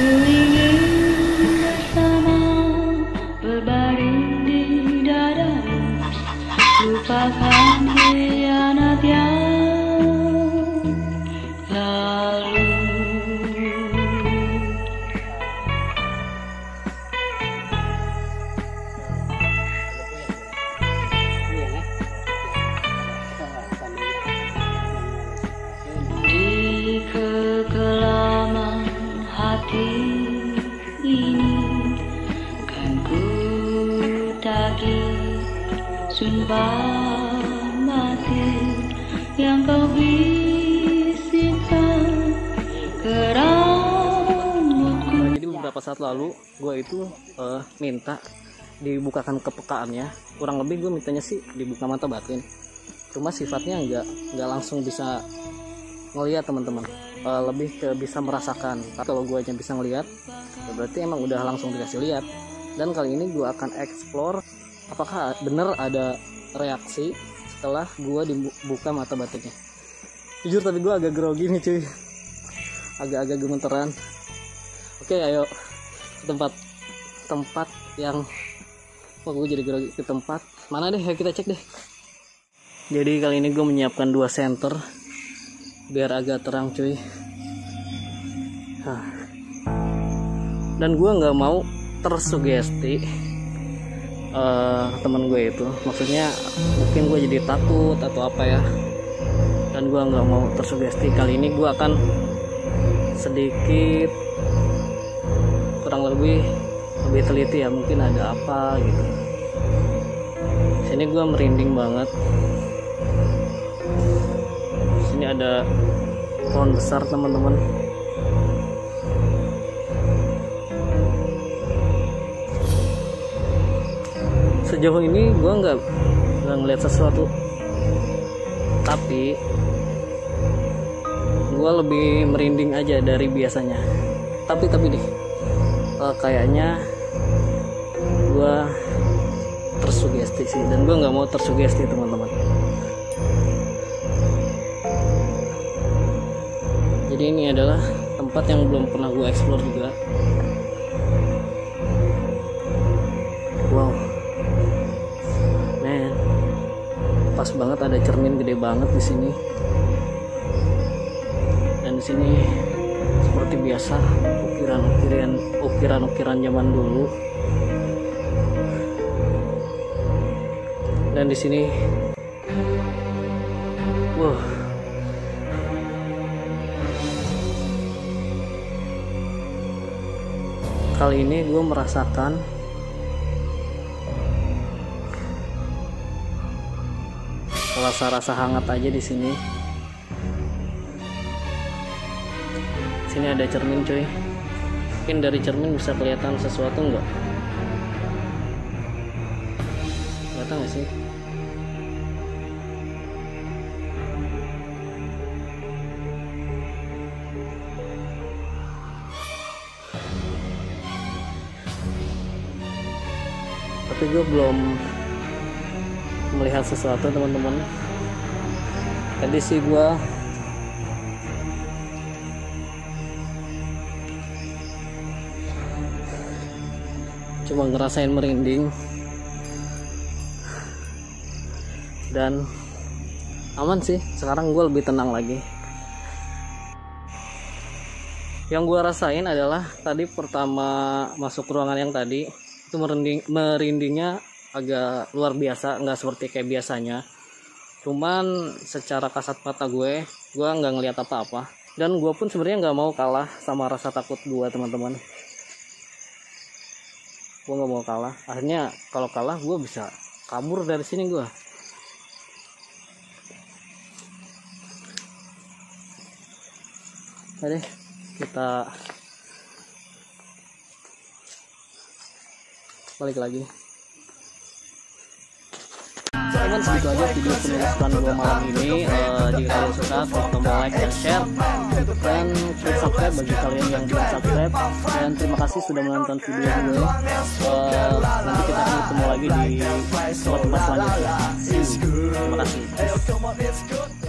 ku ingin bersama berbaring di dadamu. Lupakan hianat yang Nah, jadi beberapa saat lalu gue itu eh, minta dibukakan kepekaannya. Kurang lebih gue mintanya sih dibuka mata batin. Cuma sifatnya nggak nggak langsung bisa ngelihat teman-teman. Eh, lebih ke bisa merasakan. Kalau gue aja bisa ngelihat ya berarti emang udah langsung dikasih lihat. Dan kali ini gue akan explore apakah bener ada reaksi setelah gue dibuka mata batinnya jujur tapi gue agak grogi nih cuy agak-agak gemeteran Oke, ayo ke tempat tempat yang oh gue jadi grogi ke tempat mana deh? Ayo kita cek deh. Jadi kali ini gue menyiapkan dua center biar agak terang cuy. Hah. Dan gue nggak mau tersugesti eh temen gue itu. Maksudnya mungkin gue jadi takut atau apa ya. Dan gue nggak mau tersugesti kali ini gue akan sedikit kurang lebih lebih teliti ya mungkin ada apa gitu sini gue merinding banget sini ada pohon besar teman-teman sejauh ini gue nggak nggak ngeliat sesuatu. Tapi gue lebih merinding aja dari biasanya. Tapi tapi deh eh, kayaknya gue tersugesti sih. Dan gue nggak mau tersugesti teman-teman. Jadi ini adalah tempat yang belum pernah gue explore juga pas banget ada cermin gede banget di sini. Dan di sini seperti biasa ukiran-ukiran ukiran-ukiran zaman dulu. Dan di sini wah kali ini gue merasakan rasa-rasa hangat aja di sini. Sini ada cermin cuy. Mungkin dari cermin bisa kelihatan sesuatu nggak? Kelihatan nggak sih? Tapi gue belum melihat sesuatu teman-teman. Tadi sih gue cuma ngerasain merinding. Dan aman sih sekarang gue lebih tenang lagi. Yang gue rasain adalah tadi pertama masuk ruangan yang tadi itu merinding merindingnya agak luar biasa nggak seperti kayak biasanya. Cuman secara kasat mata gue gue nggak ngeliat apa-apa. Dan gue pun sebenarnya nggak mau kalah sama rasa takut gue teman-teman. Gue nggak mau kalah. Akhirnya kalau kalah gue bisa kabur dari sini gue. Oke kita balik lagi teman-teman. Segitu aja video penelusuran gue malam ini. Uh, jika kalian suka klik tombol like dan share. Dan klik subscribe bagi kalian yang belum subscribe. Dan terima kasih sudah menonton video gue uh, nanti kita akan ketemu lagi di tempat-tempat selanjutnya. You. terima kasih